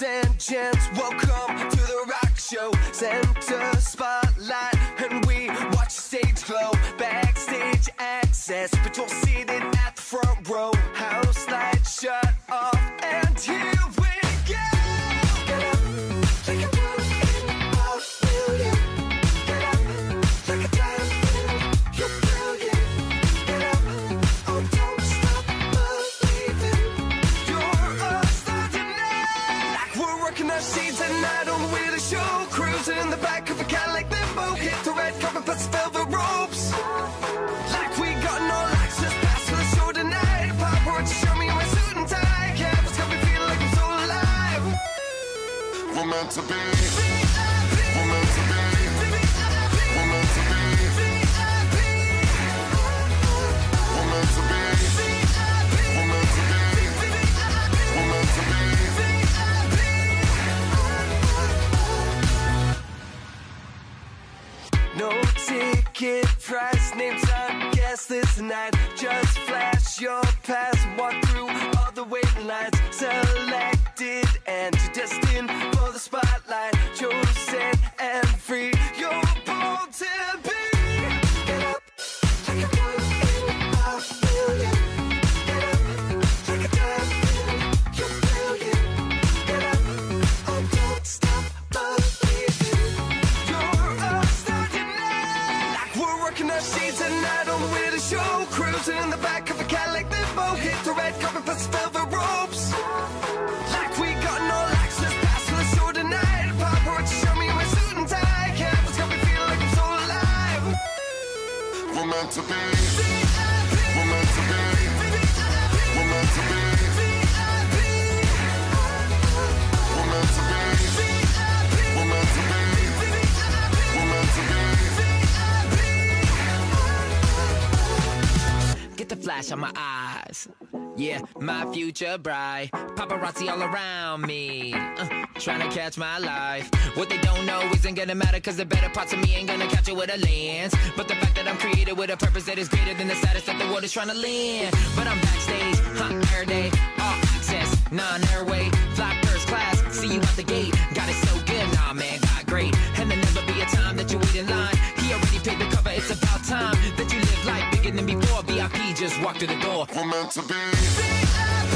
legends. Welcome to the rock show. Center spotlight, and we watch the stage glow. Backstage access, but you're seated at the front row. House sheets at night on the way to show. Cruising in the back of a Cadillac limo. Hit the red carpet, plus velvet ropes. Like we got no access pass for the show tonight. Paparazzi show me my suit and tie. Cameras got me feeling like I'm so alive. We're meant to be. Names on guest list tonight. Just flash your pass, walk through all the waiting lines. Selected show. Cruising in the back of a Cadillac limo. Hit the red carpet, plus velvet ropes. Like we got no access pass for the show tonight. Paparazzi show me my suit and tie. Cameras got me feeling like I'm so alive. We're meant to be. Flash on my eyes. Yeah, my future bright. Paparazzi all around me. Uh, trying to catch my life. What they don't know isn't gonna matter, cause the better parts of me ain't gonna catch it with a lens. But the fact that I'm created with a purpose that is greater than the status that the world is trying to land. But I'm backstage, huh, air day, all access, non airway, fly first class. See you out the gate, got it so good, nah man, got great. And there'll never be a time that you wait in line. He already paid the cover, it's about time that you life bigger than before. VIP just walked through the door. We're meant to be. We're meant to